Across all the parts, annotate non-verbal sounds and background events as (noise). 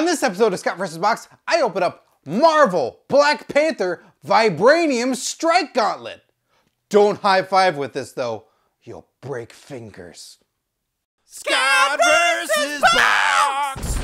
On this episode of Scott vs. Box, I open up Marvel Black Panther Vibranium Strike Gauntlet. Don't high five with this though, you'll break fingers. Scott vs. Box!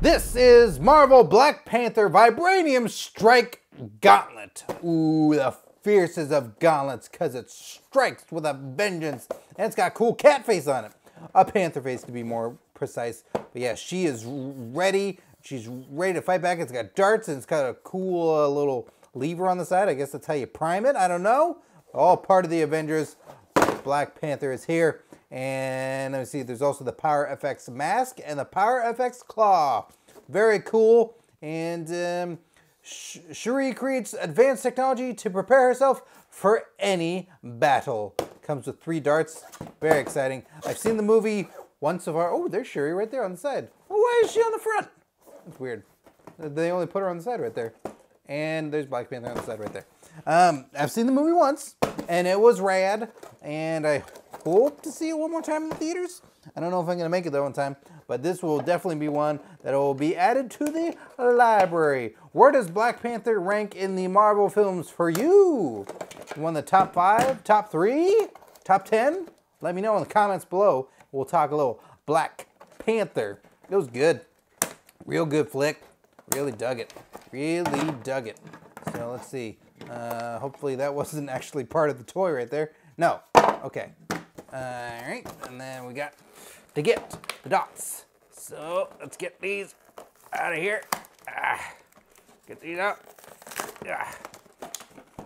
This is Marvel Black Panther Vibranium Strike Gauntlet. Ooh, the fiercest of gauntlets because it strikes with a vengeance and it's got a cool cat face on it. A panther face to be more precise. But yeah, she is ready. She's ready to fight back. It's got darts and it's got a cool uh, little lever on the side. I guess that's how you prime it. I don't know. All part of the Avengers. Black Panther is here. And let me see, there's also the Power FX mask and the Power FX claw. Very cool. And um, Shuri creates advanced technology to prepare herself for any battle. Comes with three darts. Very exciting. I've seen the movie once so far. Oh, there's Shuri right there on the side. Why is she on the front? That's weird. They only put her on the side right there. And there's Black Panther on the side right there. Um, I've seen the movie once, and it was rad. And I hope to see it one more time in the theaters. I don't know if I'm going to make it though one time, but this will definitely be one that will be added to the library. Where does Black Panther rank in the Marvel films for you? One of the top five, top three, top 10? Let me know in the comments below. We'll talk a little Black Panther. It was good. Real good flick. Really dug it. Really dug it. So let's see. Uh, hopefully that (laughs) wasn't actually part of the toy right there. No. Okay. All right. And then we got to get the dots. So let's get these out of here. Ah, get these out. Ah.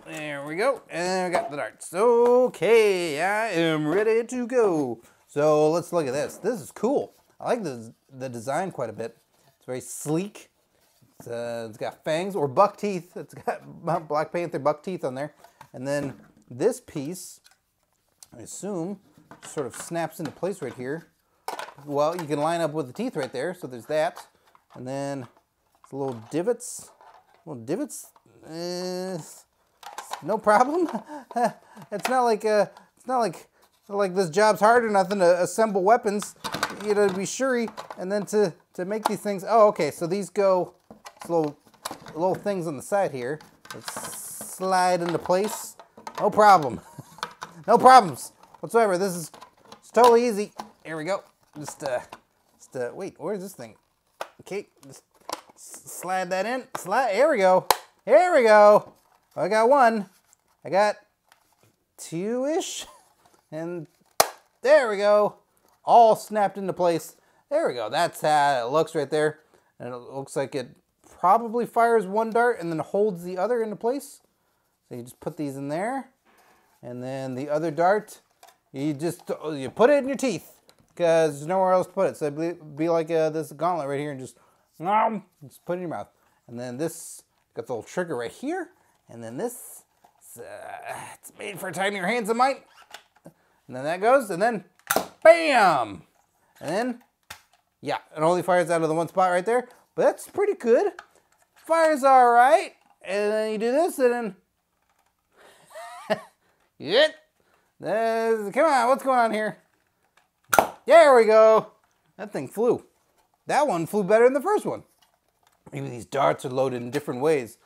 There we go. And we got the darts. Okay, I am ready to go. So let's look at this. This is cool. I like the, the design quite a bit. It's very sleek. It's, uh, it's got fangs or buck teeth. It's got (laughs) Black Panther buck teeth on there. And then this piece, I assume, sort of snaps into place right here. Well, you can line up with the teeth right there, so there's that. And then little divots, little divots. Uh, no problem. (laughs) it's not like uh, it's not like like this job's hard or nothing to assemble weapons. You know, to be Shuri, and then to to make these things. Oh, okay. So these go little little things on the side here. Let's slide into place. No problem. (laughs) no problems whatsoever. This is it's totally easy. Here we go. Just uh, just uh, wait. Where's this thing? Okay, just slide that in. Slide. Here we go. Here we go. I got one. I got two-ish. (laughs) And there we go. All snapped into place. There we go. That's how it looks right there. And it looks like it probably fires one dart and then holds the other into place. So you just put these in there. And then the other dart, you just you put it in your teeth because there's nowhere else to put it. So it'd be like uh, this gauntlet right here and just, just put it in your mouth. And then this got the little trigger right here. And then this, uh, it's made for tinier your hands than mine. And then that goes, and then bam! And then, yeah, it only fires out of the one spot right there. But that's pretty good. Fires all right. And then you do this, and then, (laughs) yep. yeah. Come on, what's going on here? There we go. That thing flew. That one flew better than the first one. Maybe these darts are loaded in different ways.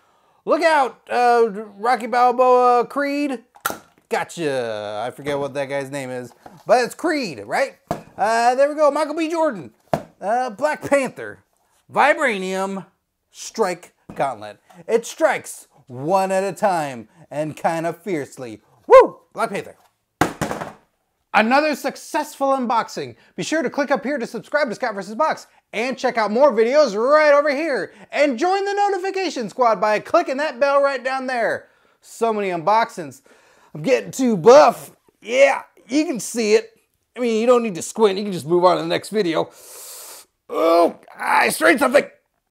Look out, uh, Rocky Balboa Creed. Gotcha. I forget what that guy's name is, but it's Creed, right? Uh, there we go. Michael B. Jordan. Uh, Black Panther. Vibranium Strike Gauntlet. It strikes one at a time and kind of fiercely. Woo! Black Panther. Another successful unboxing. Be sure to click up here to subscribe to Scott vs. Box and check out more videos right over here. And join the notification squad by clicking that bell right down there. So many unboxings. I'm getting too buff. Yeah, you can see it. I mean, you don't need to squint. You can just move on to the next video. Oh, I strained something.